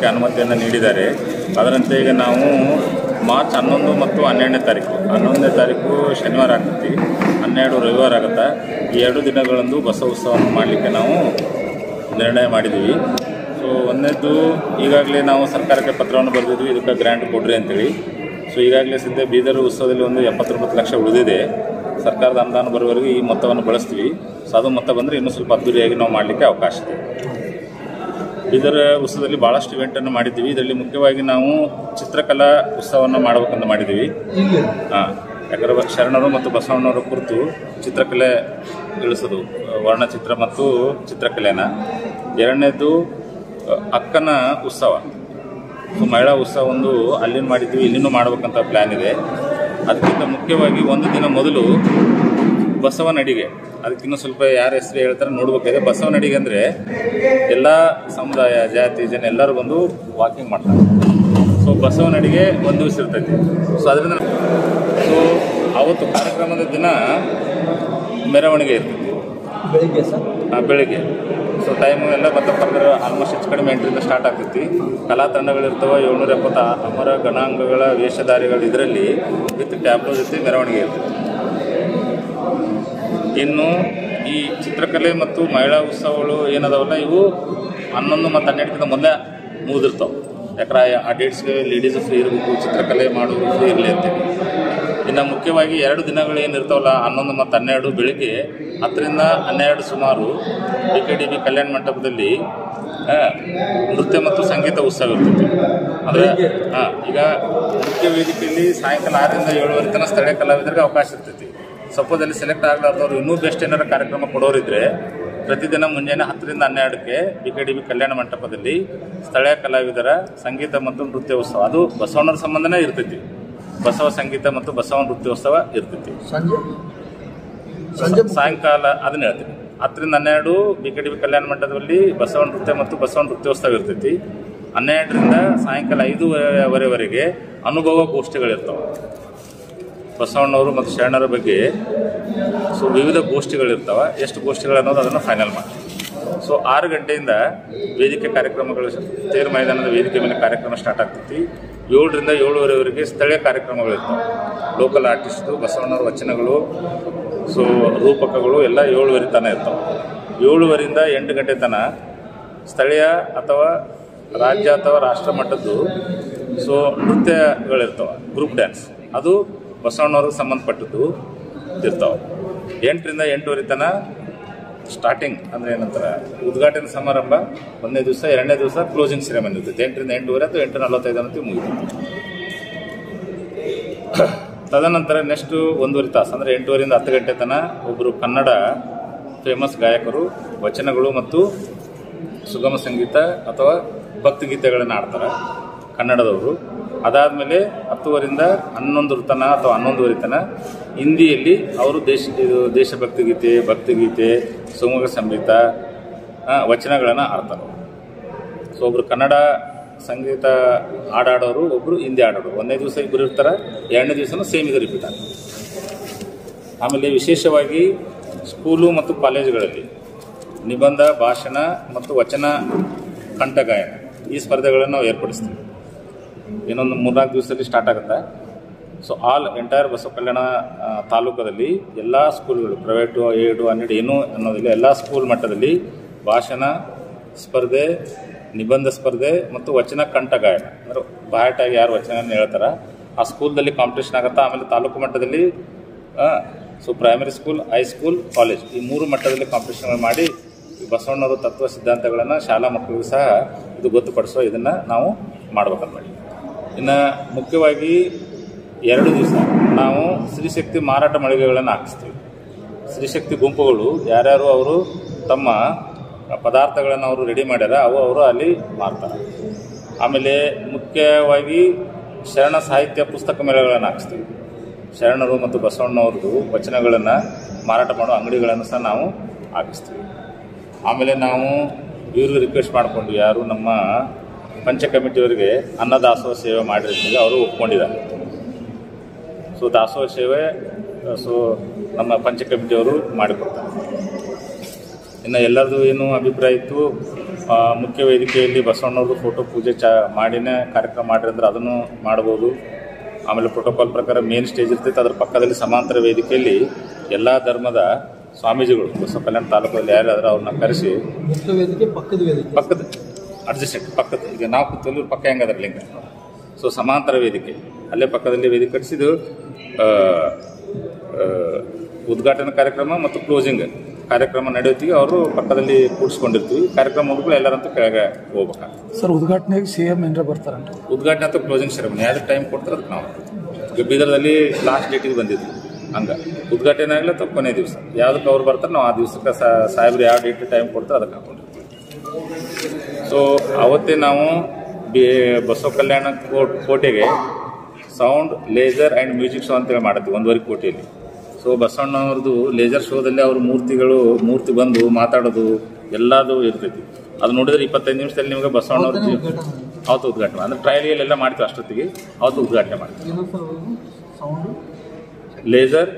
ಮಾಡಲಿಕ್ಕೆ ಅನುಮತಿಯನ್ನು ನೀಡಿದ್ದಾರೆ. ಅದರಂತೆ ಈಗ ನಾವು ಮಾರ್ಚ್ ಹನ್ನೊಂದು ಮತ್ತು ಹನ್ನೆರಡನೇ ತಾರೀಕು, ಹನ್ನೊಂದನೇ ತಾರೀಕು ಶನಿವಾರ ಆಗ್ತೈತಿ, ಹನ್ನೆರಡು ರವಿವಾರ ಆಗುತ್ತೆ. ಈ ಎರಡು ದಿನಗಳಂದು ಬಸ ಉತ್ಸವವನ್ನು ಮಾಡಲಿಕ್ಕೆ ನಾವು ನಿರ್ಣಯ ಮಾಡಿದ್ದೀವಿ. ಸೊ ಒಂದನೇದ್ದು ಈಗಾಗಲೇ ನಾವು ಸರ್ಕಾರಕ್ಕೆ ಪತ್ರವನ್ನು ಬರೆದಿದ್ವಿ, ಇದಕ್ಕೆ ಗ್ರ್ಯಾಂಟ್ ಕೊಡ್ರಿ ಅಂತೇಳಿ. ಸೊ ಈಗಾಗಲೇ ಸದ್ಯ ಬೀದರ್ ಉತ್ಸವದಲ್ಲಿ ಒಂದು ಎಪ್ಪತ್ತೊಂಬತ್ತು ಲಕ್ಷ ಉಳಿದಿದೆ. ಸರ್ಕಾರದ ಅನುದಾನ ಬರುವವರೆಗೂ ಈ ಮೊತ್ತವನ್ನು ಬಳಸ್ತೀವಿ. ಸೊ ಅದು ಮೊತ್ತ ಬಂದರೆ ಇನ್ನೂ ಸ್ವಲ್ಪ ಅದ್ದೂರಿಯಾಗಿ ನಾವು ಮಾಡಲಿಕ್ಕೆ ಅವಕಾಶ ಇದೆ. ಬೀದರ್ ಉತ್ಸವದಲ್ಲಿ ಭಾಳಷ್ಟು ಇವೆಂಟನ್ನು ಮಾಡಿದ್ದೀವಿ. ಇದರಲ್ಲಿ ಮುಖ್ಯವಾಗಿ ನಾವು ಚಿತ್ರಕಲಾ ಉತ್ಸವವನ್ನು ಮಾಡಬೇಕಂತ ಮಾಡಿದ್ದೀವಿ. ಹಾಂ ಯಾಕಂದ್ರೆ ಶರಣರು ಮತ್ತು ಬಸವಣ್ಣವರ ಕುರಿತು ಚಿತ್ರಕಲೆ ಇಳಿಸೋದು ವರ್ಣಚಿತ್ರ ಮತ್ತು ಚಿತ್ರಕಲೆನ. ಎರಡನೇದು ಅಕ್ಕನ ಉತ್ಸವ. ಮಹಿಳಾ ಉತ್ಸವ ಒಂದು ಅಲ್ಲಿನ ಮಾಡಿದ್ದೀವಿ ಇಲ್ಲಿನೂ ಮಾಡಬೇಕಂತ ಪ್ಲ್ಯಾನ್ ಇದೆ. ಅದಕ್ಕಿಂತ ಮುಖ್ಯವಾಗಿ ಒಂದು ದಿನ ಮೊದಲು ಬಸವನಡಿಗೆ. ಅದಕ್ಕಿನ್ನೂ ಸ್ವಲ್ಪ ಯಾರ ಹೆಸರು ಹೇಳ್ತಾರೆ ನೋಡ್ಬೇಕಾದ್ರೆ ಬಸವನಡಿಗೆ ಅಂದರೆ ಎಲ್ಲ ಸಮುದಾಯ ಜಾತಿ ಜನ ಎಲ್ಲರೂ ಬಂದು ವಾಕಿಂಗ್ ಮಾಡ್ತಾರೆ. ಸೊ ಬಸವನಡಿಗೆ ಒಂದು ದಿವಸ ಇರ್ತೈತಿ. ಸೊ ಅದರಿಂದ ಸೊ ಅವತ್ತು ಕಾರ್ಯಕ್ರಮದ ದಿನ ಮೆರವಣಿಗೆ ಇರ್ತೈತಿ. ಬೆಳಿಗ್ಗೆ ಸರ್? ಆ, ಬೆಳಿಗ್ಗೆ. ಸೊ ಟೈಮು ಎಲ್ಲ ಮತ್ತೆ ಅಂದ್ರೆ ಆಲ್ಮೋಸ್ಟ್ ಹೆಚ್ಚು ಕಡಿಮೆ ಎಂಟರಿಂದ ಸ್ಟಾರ್ಟ್ ಆಗ್ತೈತಿ. ಕಲಾ ತಂಡಗಳಿರ್ತವೆ ಏಳ್ನೂರ ಎಪ್ಪತ್ತು ಅಮರ ಗಣಾಂಗಗಳ ವೇಷಧಾರಿಗಳು ಇದರಲ್ಲಿ ವಿತ್ ಟ್ಯಾಬ್ಲೋ ಜೊತೆ ಮೆರವಣಿಗೆ ಇರ್ತೈತಿ. ಇನ್ನು ಈ ಚಿತ್ರಕಲೆ ಮತ್ತು ಮಹಿಳಾ ಉತ್ಸವಗಳು ಏನದಾವಲ್ಲ ಇವು ಹನ್ನೊಂದು ಮತ್ತು ಹನ್ನೆರಡಕ್ಕಿಂತ ಮುಂದೆ ಮುಗಿದಿರ್ತಾವೆ. ಯಾಕಂದ್ರೆ ಆ- ಡೇಟ್ಸ್ಗೆ ಲೇಡೀಸ್ ಫ್ರೀ ಇರಬೇಕು ಚಿತ್ರಕಲೆ ಮಾಡೋದು ಫ್ರೀ ಇರಲಿ ಅಂತೇಳಿ. ಇನ್ನು ಮುಖ್ಯವಾಗಿ ಎರಡು ದಿನಗಳು ಏನಿರ್ತಾವಲ್ಲ ಹನ್ನೊಂದು ಮತ್ತು ಹನ್ನೆರಡು ಬೆಳಿಗ್ಗೆ ಹತ್ತರಿಂದ ಹನ್ನೆರಡು ಸುಮಾರು ಬಿ ಕೆ ಡಿ ಬಿ ಕಲ್ಯಾಣ ಮಂಟಪದಲ್ಲಿ ನೃತ್ಯ ಮತ್ತು ಸಂಗೀತ ಉತ್ಸವ ಇರ್ತೈತಿ. ಅಂದರೆ ಹಾಂ ಈಗ ಮುಖ್ಯ ವೇದಿಕೆಯಲ್ಲಿ ಸಾಯಂಕಾಲ ಆರರಿಂದ ಏಳುವರೆ ತನಕ ಸ್ಥಳೀಯ ಕಲಾವಿದರಿಗೆ ಅವಕಾಶ ಇರ್ತೈತಿ. ಸಪೋಸ್ ಅಲ್ಲಿ ಸೆಲೆಕ್ಟ್ ಆಗಲಾರ್ದವ್ರು ಇನ್ನೂ ಬೆಸ್ಟ್ ಏನಾರು ಕಾರ್ಯಕ್ರಮ ಕೊಡೋರಿದ್ರೆ ಪ್ರತಿದಿನ ಮುಂಜಾನೆ ಹತ್ತರಿಂದ ಹನ್ನೆರಡಕ್ಕೆ ಬಿ ಕೆ ಡಿ ಬಿ ಕಲ್ಯಾಣ ಮಂಟಪದಲ್ಲಿ ಸ್ಥಳೀಯ ಕಲಾವಿದರ ಸಂಗೀತ ಮತ್ತು ನೃತ್ಯೋತ್ಸವ. ಅದು ಬಸವಣ್ಣರ ಸಂಬಂಧನೇ ಇರ್ತೈತಿ. ಬಸವ ಸಂಗೀತ ಮತ್ತು ಬಸವ ನೃತ್ಯೋತ್ಸವ ಇರ್ತೈತಿ. ಸಂಜೆ? ಸಂಜೆ ಸಾಯಂಕಾಲ ಅದನ್ನ ಹೇಳ್ತೀನಿ. ಹತ್ತರಿಂದ ಹನ್ನೆರಡು ಬಿ ಕೆ ಡಿ ಬಿ ಕಲ್ಯಾಣ ಮಂಟಪದಲ್ಲಿ ಬಸವ ನೃತ್ಯ ಮತ್ತು ಬಸವ ನೃತ್ಯೋತ್ಸವ ಇರ್ತೈತಿ. ಹನ್ನೆರಡರಿಂದ ಸಾಯಂಕಾಲ ಐದೂವರೆವರೆಗೆ ಅನುಭವ ಗೋಷ್ಠಿಗಳಿರ್ತಾವೆ. ಬಸವಣ್ಣವರು ಮತ್ತು ಶರಣರ ಬಗ್ಗೆ ಸೊ ವಿವಿಧ ಗೋಷ್ಠಿಗಳಿರ್ತಾವೆ. ಎಷ್ಟು ಗೋಷ್ಠಿಗಳು ಅನ್ನೋದು ಅದನ್ನು ಫೈನಲ್ ಮಾಡಿ ಸೊ ಆರು ಗಂಟೆಯಿಂದ ವೇದಿಕೆ ಕಾರ್ಯಕ್ರಮಗಳು ತೇರು ಮೈದಾನದ ವೇದಿಕೆ ಮೇಲೆ ಕಾರ್ಯಕ್ರಮ ಸ್ಟಾರ್ಟ್ ಆಗ್ತೈತಿ. ಏಳರಿಂದ ಏಳುವರೆವರೆಗೆ ಸ್ಥಳೀಯ ಕಾರ್ಯಕ್ರಮಗಳಿರ್ತಾವೆ. ಲೋಕಲ್ ಆರ್ಟಿಸ್ಟು ಬಸವಣ್ಣವ್ರ ವಚನಗಳು ಸೊ ರೂಪಕಗಳು ಎಲ್ಲ ಏಳುವರೆ ತನ ಇರ್ತವೆ. ಏಳುವರೆಯಿಂದ ಎಂಟು ಗಂಟೆ ತನಕ ಸ್ಥಳೀಯ ಅಥವಾ ರಾಜ್ಯ ಅಥವಾ ರಾಷ್ಟ್ರ ಮಟ್ಟದ್ದು ಸೊ ನೃತ್ಯಗಳಿರ್ತಾವೆ. ಗ್ರೂಪ್ ಡ್ಯಾನ್ಸ್ ಅದು ಬಸವಣ್ಣವ್ರಿಗೆ ಸಂಬಂಧಪಟ್ಟದ್ದು ಇರ್ತಾವೆ. ಎಂಟರಿಂದ ಎಂಟೂವರೆ ತನ ಸ್ಟಾರ್ಟಿಂಗ್ ಅಂದರೆ ಏನಂತಾರೆ, ಉದ್ಘಾಟನೆ ಸಮಾರಂಭ, ಒಂದನೇ ದಿವಸ, ಎರಡನೇ ದಿವಸ ಕ್ಲೋಸಿಂಗ್ ಸೆರೆಮನಿ ಇರ್ತೈತೆ. ಎಂಟರಿಂದ ಎಂಟೂವರೆ ಅಥವಾ ಎಂಟು ನಲವತ್ತೈದು ಅಂತ ಮುಗಿತು. ತದನಂತರ ನೆಕ್ಸ್ಟ್ ಒಂದೂವರೆ ತಾಸು, ಅಂದರೆ ಎಂಟೂವರೆಯಿಂದ ಹತ್ತು ಗಂಟೆ ತನ ಒಬ್ಬರು ಕನ್ನಡ ಫೇಮಸ್ ಗಾಯಕರು, ವಚನಗಳು ಮತ್ತು ಸುಗಮ ಸಂಗೀತ ಅಥವಾ ಭಕ್ತಿಗೀತೆಗಳನ್ನು ಆಡ್ತಾರೆ ಕನ್ನಡದವರು. ಅದಾದಮೇಲೆ ಹತ್ತುವರಿಂದ ಹನ್ನೊಂದು ತನ ಅಥವಾ ಹನ್ನೊಂದುವರೆ ತನ ಹಿಂದಿಯಲ್ಲಿ ಅವರು ದೇಶ, ಇದು ದೇಶಭಕ್ತಿ ಗೀತೆ ಭಕ್ತಿಗೀತೆ ಸುಮಗ ಸಂಗೀತ ವಚನಗಳನ್ನು ಆಡ್ತಾರೆ ಸೊ ಒಬ್ರು ಕನ್ನಡ ಸಂಗೀತ ಹಾಡಾಡೋರು, ಒಬ್ರು ಹಿಂದಿ ಹಾಡೋರು. ಒಂದನೇ ದಿವಸ ಇಬ್ಬರು ಇರ್ತಾರೆ, ಎರಡನೇ ದಿವಸನೂ ಸೇಮ್ ಇದು ರಿಪೀಟ್ ಆಗ್ತದೆ ಆಮೇಲೆ ವಿಶೇಷವಾಗಿ ಸ್ಕೂಲು ಮತ್ತು ಕಾಲೇಜುಗಳಲ್ಲಿ ನಿಬಂಧ, ಭಾಷಣ ಮತ್ತು ವಚನ ಕಂಠಗಾಯನ ಈ ಸ್ಪರ್ಧೆಗಳನ್ನು ನಾವು ಏರ್ಪಡಿಸ್ತೀವಿ. ಇನ್ನೊಂದು ಮೂರ್ನಾಲ್ಕು ದಿವಸದಲ್ಲಿ ಸ್ಟಾರ್ಟ್ ಆಗುತ್ತೆ. So all entire Basava Kalyana ಆ, ತಾಲೂಕದಲ್ಲಿ ಎಲ್ಲ ಸ್ಕೂಲ್ಗಳು ಪ್ರೈವೇಟು ಏಡು ಹನ್ನೆರಡು ಏನು ಅನ್ನೋದಿಲ್ಲ ಎಲ್ಲ ಸ್ಕೂಲ್ ಮಟ್ಟದಲ್ಲಿ ಭಾಷಣ ಸ್ಪರ್ಧೆ ನಿಬಂಧ ಸ್ಪರ್ಧೆ ಮತ್ತು ವಚನ ಕಂಠ ಗಾಯನ. ಅಂದ್ರೆ ಬಾಯಟಾಗಿ ಯಾರು ವಚನ ಹೇಳ್ತಾರೆ ಆ ಸ್ಕೂಲ್ದಲ್ಲಿ ಕಾಂಪಿಟೇಷನ್ ಆಗುತ್ತೆ? ಆಮೇಲೆ ತಾಲೂಕು ಮಟ್ಟದಲ್ಲಿ so primary school high school college ಈ ಮೂರು ಮಟ್ಟದಲ್ಲಿ ಕಾಂಪಿಟೇಷನ್ಗಳು ಮಾಡಿ ಬಸವಣ್ಣವರು ತತ್ವ ಸಿದ್ಧಾಂತಗಳನ್ನು ಶಾಲಾ ಮಕ್ಕಳಿಗೂ ಸಹ ಇದು ಗೊತ್ತುಪಡಿಸೋ ಇದನ್ನು ನಾವು ಮಾಡ್ಬೇಕಂತ ಮಾಡಿ ಇನ್ನು ಮುಖ್ಯವಾಗಿ ಎರಡು ದಿವಸ ನಾವು ಸ್ತ್ರೀಶಕ್ತಿ ಮಾರಾಟ ಮಳಿಗೆಗಳನ್ನು ಹಾಕಿಸ್ತೀವಿ. ಸ್ತ್ರೀಶಕ್ತಿ ಗುಂಪುಗಳು ಯಾರ್ಯಾರು ಅವರು ತಮ್ಮ ಪದಾರ್ಥಗಳನ್ನು ಅವರು ರೆಡಿ ಮಾಡ್ಯಾರ ಅವು ಅವರು ಅಲ್ಲಿ ಮಾರ್ತಾರೆ. ಆಮೇಲೆ ಮುಖ್ಯವಾಗಿ ಶರಣ ಸಾಹಿತ್ಯ ಪುಸ್ತಕ ಮೇಳಗಳನ್ನು ಹಾಕಿಸ್ತೀವಿ. ಶರಣರು ಮತ್ತು ಬಸವಣ್ಣವ್ರದ್ದು ವಚನಗಳನ್ನು ಮಾರಾಟ ಮಾಡೋ ಅಂಗಡಿಗಳನ್ನು ಸಹ ನಾವು ಹಾಕಿಸ್ತೀವಿ. ಆಮೇಲೆ ನಾವು ಇವ್ರಿಗೆ ರಿಕ್ವೆಸ್ಟ್ ಮಾಡಿಕೊಂಡು ಯಾರು ನಮ್ಮ ಪಂಚ ಕಮಿಟಿಯವರಿಗೆ ಅನ್ನದಾಸೋಹ ಸೇವೆ ಮಾಡಿರ್ತೀವಿ ಅವರು ಒಪ್ಕೊಂಡಿದ್ದಾರೆ. ಸೊ ದಾಸೋಹ ಸೇವೆ ಸೊ ನಮ್ಮ ಪಂಚ ಕಮಿಟಿಯವರು ಮಾಡಿಕೊಡ್ತಾರೆ. ಇನ್ನು ಎಲ್ಲರದು ಏನು ಅಭಿಪ್ರಾಯ ಇತ್ತು ಮುಖ್ಯ ವೇದಿಕೆಯಲ್ಲಿ ಬಸವಣ್ಣವ್ರದ್ದು ಫೋಟೋ ಪೂಜೆ ಚ ಮಾಡಿನೇ ಕಾರ್ಯಕ್ರಮ ಮಾಡಿರಿ ಅಂದ್ರೆ ಅದನ್ನು ಮಾಡ್ಬೋದು. ಆಮೇಲೆ ಪ್ರೋಟೋಕಾಲ್ ಪ್ರಕಾರ ಮೇನ್ ಸ್ಟೇಜ್ ಇರ್ತೈತೆ ಅದ್ರ ಪಕ್ಕದಲ್ಲಿ ಸಮಾಂತರ ವೇದಿಕೆಯಲ್ಲಿ ಎಲ್ಲ ಧರ್ಮದ ಸ್ವಾಮೀಜಿಗಳು ಬಸವ ಕಲ್ಯಾಣ ತಾಲೂಕಲ್ಲಿ ಯಾರಾದರೂ ಅವ್ರನ್ನ ಕರೆಸಿ ಪಕ್ಕದ ವೇದಿಕೆ ಪಕ್ಕದ ಈಗ ನಾವು ಕೂತಲ್ಲೂ ಪಕ್ಕ ಹೆಂಗದ್ರ ಲಿಂಗ? ಸೊ ಸಮಾಂತರ ವೇದಿಕೆ. ಅಲ್ಲೇ ಪಕ್ಕದಲ್ಲಿ ವೇದಿಕೆ ಕಟ್ಟಿಸಿದ್ದು ಉದ್ಘಾಟನಾ ಕಾರ್ಯಕ್ರಮ ಮತ್ತು ಕ್ಲೋಸಿಂಗ್ ಕಾರ್ಯಕ್ರಮ ನಡೆಯುತ್ತೀವಿ ಅವರು ಪಕ್ಕದಲ್ಲಿ ಕೂಡಿಸ್ಕೊಂಡಿರ್ತೀವಿ ಕಾರ್ಯಕ್ರಮ ಮುಗಿದ್ರೆ ಎಲ್ಲರಂತೂ ಕೆಳಗೆ ಹೋಗ್ಬೇಕಾಗ್ತದೆ. ಸರ್ ಉದ್ಘಾಟನೆಗೆ ಸಿ ಎಂ ಏನಾರ ಬರ್ತಾರೆ ಉದ್ಘಾಟನೆ ಅಥವಾ ಕ್ಲೋಸಿಂಗ್ ಸೆರೆಮನಿ ಯಾವ್ದು ಟೈಮ್ ಕೊಡ್ತಾರೆ ಅದಕ್ಕೆ ನಾವು ಈಗ ಬೀದರ್ದಲ್ಲಿ ಲಾಸ್ಟ್ ಡೇಟಿಗೆ ಬಂದಿದ್ವಿ. ಹಂಗೆ. ಉದ್ಘಾಟನೆ ಆಗಲಿ ಅಥವಾ ಕೊನೆ ದಿವಸ. ಯಾವ್ದಕ್ಕೆ ಅವ್ರು ಬರ್ತಾರೆ ನಾವು ಆ ದಿವಸಕ್ಕೆ ಸಾಹೇಬ್ರು ಯಾವ ಡೇಟ್ ಟೈಮ್ ಕೊಡ್ತಾರೆ ಅದಕ್ಕೆ ಹಾಕೊಂಡಿರ್ತೀವಿ ಸೊ ಅವತ್ತೇ ನಾವು ಬಿ ಬಸವ ಕಲ್ಯಾಣ ಕೋಟ್ ಕೋಟೆಗೆ sound laser and music show ಅಂತೇಳಿ ಮಾಡಿದ್ವಿ ಒಂದುವರೆ ಕೋಟೆಯಲ್ಲಿ. ಸೊ ಬಸವಣ್ಣವ್ರದ್ದು ಲೇಸರ್ ಶೋದಲ್ಲಿ ಅವ್ರ ಮೂರ್ತಿಗಳು ಮೂರ್ತಿ ಬಂದು ಮಾತಾಡೋದು ಎಲ್ಲದು ಇರ್ತೈತಿ. ಅದು ನೋಡಿದ್ರೆ ಇಪ್ಪತ್ತೈದು ನಿಮಿಷದಲ್ಲಿ ನಿಮಗೆ ಬಸವಣ್ಣವ್ರ ಅವತ್ತೇ ಉದ್ಘಾಟನೆ. ಅಂದರೆ ಟ್ರಯಲಿಯಲ್ಲೆಲ್ಲ ಮಾಡ್ತೀವಿ ಅಷ್ಟೊತ್ತಿಗೆ. ಅವತ್ತು ಉದ್ಘಾಟನೆ ಮಾಡ್ತೀವಿ. ಲೇಸರ್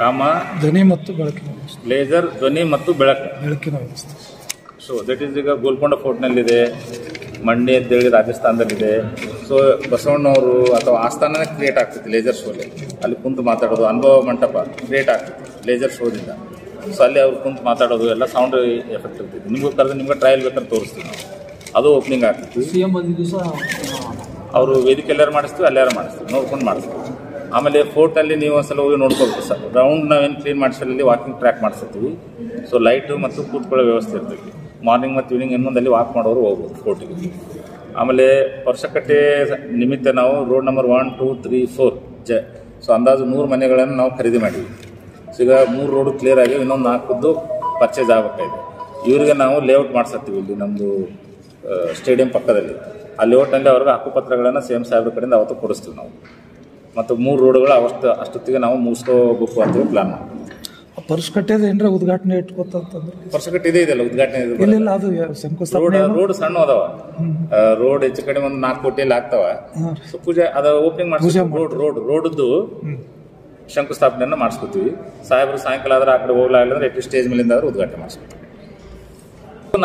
ಕಾಮ ಧ್ವನಿ ಮತ್ತು ಬೆಳಕಿನ ಲೇಸರ್ ಧ್ವನಿ ಮತ್ತು ಬೆಳಕು. ಬೆಳಕಿನ ವ್ಯವಸ್ಥೆ. ಸೊ ದಟ್ ಈಸ್ ಈಗ ಗೋಲ್ಕೊಂಡ ಫೋರ್ಟ್ನಲ್ಲಿದೆ. ಮಂಡಿ ಅಂತೇಳಿ ರಾಜಸ್ಥಾನದಲ್ಲಿದೆ. ಸೊ ಬಸವಣ್ಣವರು ಅಥವಾ ಆಸ್ಥಾನನೇ ಕ್ರಿಯೇಟ್ ಆಗ್ತಿತ್ತು ಲೇಜರ್ ಶೋಲಿ ಅಲ್ಲಿ. ಕುಂತು ಮಾತಾಡೋದು ಅನುಭವ ಮಂಟಪ ಕ್ರಿಯೇಟ್ ಆಗ್ತಿತ್ತು ಲೇಸರ್ ಶೋದಿಂದ ಸೊ ಅಲ್ಲಿ ಅವ್ರು ಕುಂತು ಮಾತಾಡೋದು ಎಲ್ಲ ಸೌಂಡ್ ಎಫೆಕ್ಟ್ ಇರ್ತಿತ್ತು. ನಿಮಗೂ ಕರೆದು ನಿಮ್ಗೆ ಟ್ರಯಲ್ ಬೇಕಂತ ತೋರಿಸ್ತೀವಿ ನಾವು. ಅದು ಓಪನಿಂಗ್ ಆಗ್ತಿತ್ತು. ಸಿ ಎಂ ಬಂದಿದ್ದ ದಿವಸ ಅವರು ವೇದಿಕೆ ಎಲ್ಲಾರು ಮಾಡಿಸ್ತೀವಿ ಅಲ್ಲಾರು ಮಾಡಿಸ್ತೀವಿ ನೋಡ್ಕೊಂಡು ಮಾಡಿಸ್ತೀವಿ. ಆಮೇಲೆ ಫೋರ್ಟಲ್ಲಿ ನೀವು ಒಂದ್ಸಲ ಹೋಗಿ ನೋಡ್ಕೋಬೇಕು ಸರ್. ರೌಂಡ್ ನಾವೇನು ಕ್ಲೀನ್ ಮಾಡಿಸಲ್ಲಿ ವಾಕಿಂಗ್ ಟ್ರ್ಯಾಕ್ ಮಾಡಿಸ್ತೀವಿ ಸೊ ಲೈಟು ಮತ್ತು ಕೂತ್ಕೊಳ್ಳೋ ವ್ಯವಸ್ಥೆ ಇರ್ತೈತಿ. ಮಾರ್ನಿಂಗ್ ಮತ್ತು ಈವ್ನಿಂಗ್ ಇನ್ನೊಂದಲ್ಲಿ ವಾಕ್ ಮಾಡೋರು ಹೋಗ್ಬೋದು ಕೋರ್ಟಿಗೆ ಆಮೇಲೆ ವರ್ಷಕಟ್ಟೆ ನಿಮಿತ್ತ ನಾವು road number one two three four ಜ ಸೊ ಅಂದಾಜು ನೂರು ಮನೆಗಳನ್ನು ನಾವು ಖರೀದಿ ಮಾಡಿದ್ವಿ. ಸೊ ಈಗ ಮೂರು ರೋಡು ಕ್ಲಿಯರ್ ಆಗಿ ಇನ್ನೊಂದು ನಾಲ್ಕದ್ದು ಪರ್ಚೇಸ್ ಆಗಬೇಕಾಗಿದೆ. ಇವರಿಗೆ ನಾವು ಲೇಔಟ್ ಮಾಡಿಸ್ತೀವಿ ಇಲ್ಲಿ ನಮ್ಮದು ಸ್ಟೇಡಿಯಂ ಪಕ್ಕದಲ್ಲಿ. ಆ ಲೇಔಟ್ನಲ್ಲಿ ಅವ್ರಿಗೆ ಹಕ್ಕುಪತ್ರಗಳನ್ನು ಸಿ ಎಂ ಸಾಹೇಬ್ರ ಕಡೆಯಿಂದ ಅವತ್ತು ಕೊಡಿಸ್ತೀವಿ ನಾವು. ಮತ್ತು ಮೂರು ರೋಡುಗಳು ಅವಷ್ಟು ಅಷ್ಟೊತ್ತಿಗೆ ನಾವು ಮುಗಿಸ್ಕೋಬೇಕು ಅಂತೇಳಿ ಪ್ಲ್ಯಾನ್ ಮಾಡ್ತೀವಿ. ಆ ಪರ್ಸ್ ಕಟ್ಟೇದ ಏನ್ರ ಉದ್ಘಾಟನೆ ಇಟ್ಕೋತಂತಂದ್ರೆ? ವರ್ಷಕಟ್ಟು ಇದೆ ಇದೆಲ್ಲ ಉದ್ಘಾಟನೆ ಇದೆ. ಇಲ್ಲ ಇಲ್ಲ ಅದು ರೋಡ್ ಶಂಕುಸ್ಥಾಪನೆ ರೋಡ್ ಸಣ್ಣ ಅದಾವ. ರೋಡ್ ಹೆಚ್ಚು ಕಡಿಮೆ ಒಂದು ನಾಲ್ಕು ಕೋಟಿಯಲ್ಲಿ ಆಗ್ತಾವ. ಸೊ ಪೂಜೆ ಅದ ಓಪನಿಂಗ್ ಮಾಡ್ತೀವಿ. ರೋಡ್ ರೋಡ್ ರೋಡ್ದು ಶಂಕುಸ್ಥಾಪನೆಯನ್ನು ಮಾಡಿಸ್ಕೊತೀವಿ. ಸಾಹೇಬರು ಸಾಯಂಕಾಲ ಆದ್ರೆ ಆ ಕಡೆ ಹೋಗ್ಲಾಗಲ್ಲ ಅಂದ್ರೆ ಎಟ್ ಸ್ಟೇಜ್ ಮೇಲಿಂದ ಆದ್ರೆ ಉದ್ಘಾಟನೆ ಮಾಡಿಸ್ಕೊತೀವಿ.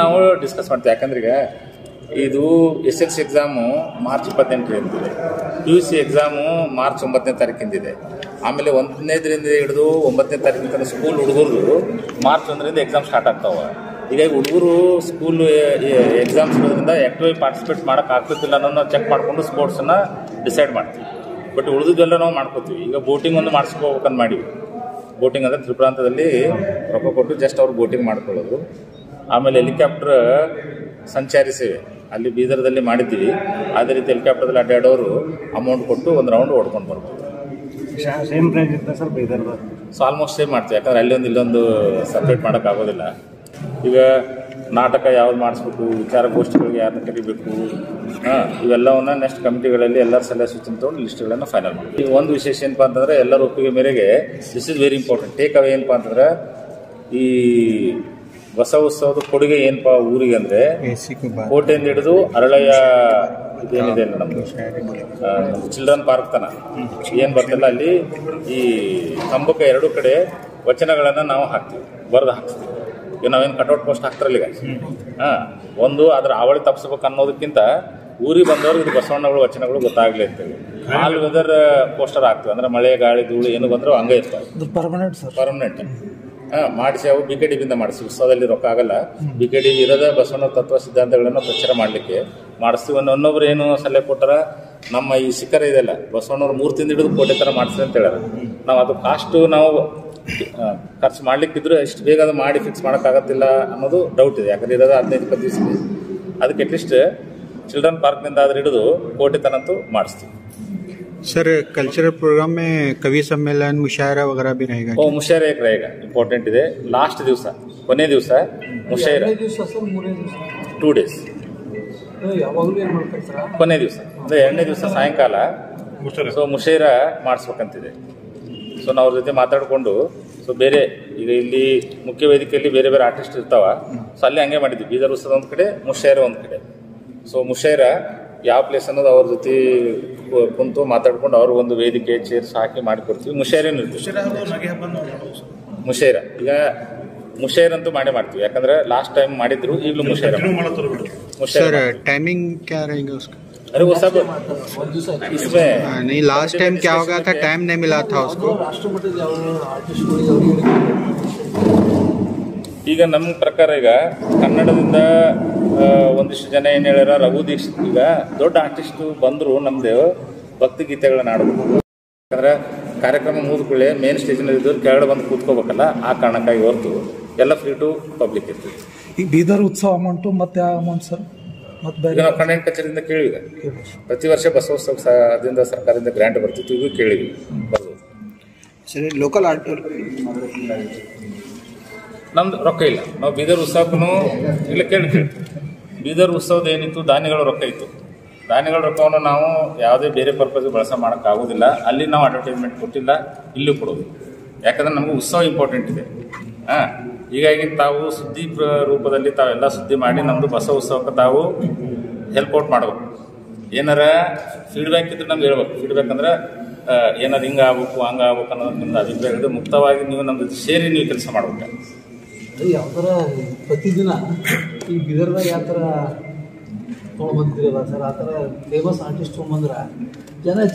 ನಾವು ಡಿಸ್ಕಸ್ ಮಾಡ್ತೀವಿ. ಯಾಕಂದ್ರೆ ಈಗ ಇದು S L C exam March ಇಪ್ಪತ್ತೆಂಟರಿಂದಿದೆ P U C exam March ಒಂಬತ್ತನೇ ತಾರೀಕಿಂದಿದೆ ಆಮೇಲೆ ಒಂದನೇದರಿಂದ ಹಿಡಿದು ಒಂಬತ್ತನೇ ತಾರೀಕಿನ ತನಕ ಸ್ಕೂಲ್ ಹುಡುಗರು ಮಾರ್ಚ್ ಒಂದರಿಂದ ಎಕ್ಸಾಮ್ ಸ್ಟಾರ್ಟ್ ಆಗ್ತಾವೆ. ಹೀಗಾಗಿ ಹುಡುಗರು ಸ್ಕೂಲ್ ಎಕ್ಸಾಮ್ಸ್ ಇರೋದ್ರಿಂದ ಆಕ್ಟಿವ್ ಪಾರ್ಟಿಸಿಪೇಟ್ ಮಾಡೋಕೆ ಆಗ್ತಿಲ್ಲ ಅನ್ನೋದನ್ನ ಚೆಕ್ ಮಾಡಿಕೊಂಡು ಸ್ಪೋರ್ಟ್ಸನ್ನು ಡಿಸೈಡ್ ಮಾಡ್ತೀವಿ. ಬಟ್ ಉಳಿದಿದ್ದೆಲ್ಲ ನಾವು ಮಾಡ್ಕೋತೀವಿ. ಈಗ ಬೋಟಿಂಗ್ ಒಂದು ಮಾಡಿಸ್ಕೋಬೇಕಂತ ಮಾಡೀವಿ. ಬೋಟಿಂಗ್ ಅಂದರೆ ತ್ರಿಪುರಾಂತದಲ್ಲಿ ರೊಕ್ಕ ಕೊಟ್ಟು ಜಸ್ಟ್ ಅವ್ರು ಬೋಟಿಂಗ್ ಮಾಡ್ಕೊಳ್ಳೋದು. ಆಮೇಲೆ ಹೆಲಿಕಾಪ್ಟರ್ ಸಂಚಾರಿ ಸೇವೆ. ಅಲ್ಲಿ ಬೀದರ್ದಲ್ಲಿ ಮಾಡಿದ್ದೀವಿ. ಅದೇ ರೀತಿ ಹೆಲಿಕಾಪ್ಟರ್ದಲ್ಲಿ ಅಡ್ಡಾಡೋರು ಅಮೌಂಟ್ ಕೊಟ್ಟು ಒಂದು ರೌಂಡ್ ಓಡ್ಕೊಂಡು ಬರ್ಬೋದು. ಸೇಮ್ ಪ್ರೈಸ್ ಇರ್ತದೆ ಬೈದರ್ದ ಸೊ ಆಲ್ಮೋಸ್ಟ್ ಸೇಮ್ ಮಾಡ್ತೀವಿ. ಯಾಕಂದ್ರೆ ಅಲ್ಲಿ ಒಂದು ಇಲ್ಲೊಂದು ಸಪ್ರೇಟ್ ಮಾಡೋಕ್ಕಾಗೋದಿಲ್ಲ ಈಗ ನಾಟಕ ಯಾವ್ದು ಮಾಡಿಸ್ಬೇಕು ವಿಚಾರಗೋಷ್ಠಿಗಳಿಗೆ ಯಾರನ್ನ ಕರಿಬೇಕು ಇವೆಲ್ಲವನ್ನ ನೆಕ್ಸ್ಟ್ ಕಮಿಟಿಗಳಲ್ಲಿ ಎಲ್ಲರ ಸಲಹೆ ಸೂಚನೆ ಲಿಸ್ಟ್ ಲಿಸ್ಟ್ಗಳನ್ನು ಫೈನಲ್ ಮಾಡಿ ಈಗ ಒಂದು ವಿಶೇಷ ಏನಪ್ಪ ಅಂತಂದ್ರೆ ಎಲ್ಲರ ಒಪ್ಪಿಗೆ ಮೇರೆಗೆ this is very important take away ಏನಪ್ಪ ಅಂತಂದ್ರೆ, ಈ ಹೊಸ ಉತ್ಸವದ ಕೊಡುಗೆ ಏನಪ್ಪ ಊರಿಗೆ ಅಂದ್ರೆ ಕೋಟೆಯಿಂದ ಹಿಡಿದು ಅರಳಯ್ಯ ಇದೇನಿದೆ ನಮ್ದು? ಚಿಲ್ಡ್ರನ್ ಪಾರ್ಕ್ ತನ ಏನ್ ಬರ್ತಲ್ಲ ಅಲ್ಲಿ ಈ ಕಂಬಕ್ಕೆ ಎರಡು ಕಡೆ ವಚನಗಳನ್ನ ನಾವು ಹಾಕ್ತೀವಿ ಬರ್ದು ಹಾಕ್ತೀವಿ ಈಗ ನಾವೇನು ಕಟೌಟ್ ಪೋಸ್ಟ್ ಹಾಕ್ತಾರಲ್ಲ ಈಗ? ಹಾ ಒಂದು ಅದ್ರ ಆವಳಿ ತಪ್ಪಿಸ್ಬೇಕು ಅನ್ನೋದಕ್ಕಿಂತ ಊರಿಗೆ ಬಂದವ್ರಿಗೆ ಇದು ಬಸವಣ್ಣಗಳು ವಚನಗಳು ಗೊತ್ತಾಗ್ಲಿ ಅಂತೇಳಿ ಆಲ್ ವೆದರ್ ಪೋಸ್ಟರ್ ಹಾಕ್ತೀವಿ. ಅಂದ್ರೆ ಮಳೆ ಗಾಳಿ ಧೂಳು ಏನು ಬಂದರೂ ಹಂಗೆ ಇರ್ತಾರೆ ಪರ್ಮನೆಂಟ್ ಸರ್. ಪರ್ಮನೆಂಟ್ ಮಾಡಿಸಿ ಅವು ಬಿ ಕೆ ಡಿ ಬಿಂದ ಉತ್ಸವದಲ್ಲಿ ರೊಕ್ಕ ಆಗಲ್ಲ. ಬಿ ಕೆ ಡಿ ಇರೋದ ಬಸವಣ್ಣ ತತ್ವ ಸಿದ್ಧಾಂತಗಳನ್ನು ಪ್ರಚಾರ ಮಾಡಲಿಕ್ಕೆ ಮಾಡಿಸ್ತೀವಿ ಒಂದು ಇನ್ನೊಬ್ರು ಏನು ಸಲಹೆ ಕೊಟ್ಟರ? ನಮ್ಮ ಈ ಶಿಖರ ಇದೆಲ್ಲ ಬಸವಣ್ಣವ್ರ ಮೂರ್ತಿಯಿಂದ ಹಿಡಿದು ಕೋಟೆ ಥರ ಮಾಡಿಸ್ತೀವಿ ಅಂತ ಹೇಳ್ಯಾರ. ನಾವು ಅದು ಕಾಸ್ಟು ನಾವು ಖರ್ಚು ಮಾಡ್ಲಿಕ್ಕಿದ್ರು ಎಷ್ಟು ಬೇಗ ಅದು ಮಾಡಿ ಫಿಕ್ಸ್ ಮಾಡೋಕ್ಕಾಗತ್ತಿಲ್ಲ ಅನ್ನೋದು ಡೌಟ್ ಇದೆ. ಯಾಕಂದ್ರೆ ಇರೋದು ಹದಿನೈದು, ಇಪ್ಪತ್ತು ದಿವಸ ಅದಕ್ಕೆ ಅಟ್ಲೀಸ್ಟ್ ಚಿಲ್ಡ್ರನ್ ಪಾರ್ಕ್ನಿಂದ ಆದ್ರೆ ಹಿಡಿದು ಕೋಟೆ ತನಂತೂ ಮಾಡಿಸ್ತೀವಿ. सर कल्चरल प्रोग्राम में कवि सम्मेलन मुशायरा वगैरह भी रहेगा ಓ ಮುಷೇರ ಏಕ ಈಗ ಇಂಪಾರ್ಟೆಂಟ್ ಇದೆ ಲಾಸ್ಟ್ ದಿವಸ ಕೊನೆ ದಿವಸ ಮುಷೇರ ಎರಡನೇ ದಿವಸ ಸರ್ ಮೂರನೇ ದಿವಸ ಟೂ ಡೇಸ್ ಯಾವಾಗಲೂ ಏನು ಮಾಡ್ತಾರೆ ಸರ್ ಕೊನೆ ದಿವಸ ಅಂದ್ರೆ ಎರಡನೇ ದಿವಸ ಸಾಯಂಕಾಲ ಸೊ ಮುಷೇರ ಮಾಡಿಸ್ಬೇಕಂತಿದೆ ಸೊ ನಾವು ಅವ್ರ ಜೊತೆ ಮಾತಾಡಿಕೊಂಡು ಸೊ ಬೇರೆ ಈಗ ಇಲ್ಲಿ ಮುಖ್ಯ ವೇದಿಕೆಯಲ್ಲಿ ಬೇರೆ ಬೇರೆ ಆರ್ಟಿಸ್ಟ್ ಇರ್ತಾವ ಸೊ ಅಲ್ಲಿ ಹಂಗೆ ಮಾಡಿದ್ವಿ ಬೀದರ್ ಉತ್ಸವ ಒಂದು ಕಡೆ ಮುಷೇರ ಒಂದು ಕಡೆ ಸೊ ಮುಷೇರ ಯಾವ ಪ್ಲೇಸ್ ಅನ್ನೋದು ಅವ್ರ ಜೊತೆ ಕು- ಕುಂತು ಮಾತಾಡ್ಕೊಂಡು ಅವ್ರ ಒಂದು ವೇದಿಕೆ ಚೇರ್ಸ್ ಹಾಕಿ ಮಾಡಿಕೊಡ್ತೀವಿ ಮುಷೇರೇನು ಇರ್ತೀವಿ ಮುಷೇರ ಈಗ ಮುಷೇರ್ ಅಂತೂ ಮಾಡೇ ಮಾಡ್ತೀವಿ ಯಾಕಂದ್ರೆ ಲಾಸ್ಟ್ ಟೈಮ್ ಮಾಡಿದ್ರು ಈಗಲೂ ಮುಷೇರ ಮುಷೇರ सर टाइमिंग क्या रहेगा उसका अरे वो सब ಒಂದು ದಿವಸ इसमें हाँ, नहीं लास्ट टाइम क्या हो गया था टाइम नहीं मिला था उसको ಈಗ ನಮ್ಮ ಪ್ರಕಾರ ಈಗ ಕನ್ನಡದಿಂದ ಒಂದಿಷ್ಟು ಜನ ಏನು ಹೇಳ್ಯಾರ ರಘು ದೀಕ್ಷಿತ್ ಈಗ ದೊಡ್ಡ ಆರ್ಟಿಸ್ಟು ಬಂದರು ಭಕ್ತಿ ಭಕ್ತಿಗೀತೆಗಳನ್ನ ಆಡಬೇಕು ಯಾಕಂದ್ರೆ ಕಾರ್ಯಕ್ರಮ ಮುಗಿದ್ಕೊಳ್ಳೆ ಮೇನ್ ಸ್ಟೇಜ್ನಲ್ಲಿ ಇದ್ದವ್ರು ಕೆಳಗಡೆ ಬಂದು ಕೂತ್ಕೋಬೇಕಲ್ಲ ಆ ಕಾರಣಕ್ಕಾಗಿ ಹೊರತು ಎಲ್ಲ ಫ್ರೀ ಟು ಪಬ್ಲಿಕ್ ಇರ್ತದೆ ಈ ಬೀದರ್ ಉತ್ಸವ ಅಮೌಂಟು ಮತ್ತೆ ಯಾವ ಅಮೌಂಟ್ ಸರ್ ಮತ್ತೆ ನಾವು ಕನ್ನಡ ಕಚೇರಿಯಿಂದ ಕೇಳಿದೆ ಪ್ರತಿ ವರ್ಷ ಬಸವೋತ್ಸವದಿಂದ ಸರ್ಕಾರದಿಂದ ಗ್ರ್ಯಾಂಟ್ ಬರ್ತಿತ್ತು ಇದು ಕೇಳಿದ್ವಿ ಸರಿ ಲೋಕಲ್ ಆರ್ಟ್ ನಮ್ದು ರೊಕ್ಕ ಇಲ್ಲ. ನಾವು ಬೀದರ್ ಉತ್ಸವಕ್ಕೂ ಇಲ್ಲ ಕೇಳಿ. ಕೇಳಿ ಬೀದರ್ ಉತ್ಸವದ ಏನಿತ್ತು, ಧಾನ್ಯಗಳ ರೊಕ್ಕ ಇತ್ತು. ಧಾನ್ಯಗಳ ರೊಕ್ಕವನ್ನು ನಾವು ಯಾವುದೇ ಬೇರೆ ಪರ್ಪಸ್ಗೆ ಬಳಸ ಮಾಡೋಕ್ಕಾಗೋದಿಲ್ಲ. ಅಲ್ಲಿ ನಾವು ಅಡ್ವರ್ಟೈಸ್ಮೆಂಟ್ ಕೊಟ್ಟಿಲ್ಲ, ಇಲ್ಲೂ ಕೊಡೋದು. ಯಾಕಂದ್ರೆ ನಮಗೆ ಉತ್ಸವ ಇಂಪಾರ್ಟೆಂಟ್ ಇದೆ. ಹಾಂ, ಹೀಗಾಗಿ ತಾವು ಸುದ್ದಿ ರೂಪದಲ್ಲಿ ತಾವೆಲ್ಲ ಸುದ್ದಿ ಮಾಡಿ ನಮ್ಮದು ಬಸವ ಉತ್ಸವಕ್ಕೆ ತಾವು ಹೆಲ್ಪ್ ಔಟ್ ಮಾಡಬೇಕು. ಏನಾರ ಫೀಡ್ಬ್ಯಾಕ್ ಇದ್ರೆ ನಮ್ಗೆ ಹೇಳ್ಬೇಕು. ಫೀಡ್ಬ್ಯಾಕ್ ಅಂದ್ರೆ ಏನಾದ್ರು ಹಿಂಗೆ ಆಗ್ಬೇಕು ಹಂಗೆ ಆಗ್ಬೇಕು ಅಭಿಪ್ರಾಯ ಇದೆ ಮುಕ್ತವಾಗಿ ನೀವು ನಮ್ಮದು ಸೇರಿ ನೀವು ಕೆಲಸ ಮಾಡ್ಬೇಕು. ಯಾವ ಥರ ಪ್ರತಿದಿನ ಈ ಬಿದರ್ದಾಗ ಯಾವ ಥರ ತೊಗೊಂಡು ತೊಗೊಂಡ್ಬಂದಿರಲ್ಲ ಸರ್? ಆ ಥರ ಫೇಮಸ್ ಆರ್ಟಿಸ್ಟ್ ತೊಗೊಂಬಂದ್ರೆ ಜನ